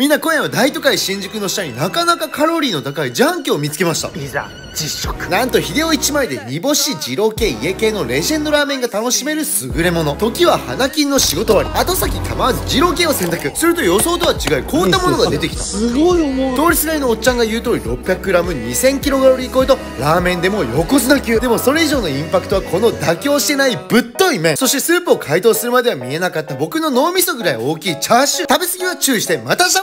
みんな今夜は大都会新宿の下になかなかカロリーの高いジャンキを見つけました。いざ実食。なんと秀夫一枚で煮干し二郎系家系のレジェンドラーメンが楽しめる優れもの。時は花金の仕事終わり。後先構わず二郎系を選択。すると予想とは違いこういったものが出てきた。すごい重い通りすがりのおっちゃんが言う通り 600g2000 キロカロ超えとラーメンでも横綱級。でもそれ以上のインパクトはこの妥協してないぶっとい麺。そしてスープを解凍するまでは見えなかった僕の脳みそぐらい大きいチャーシュー。食べ過ぎは注意してまた明日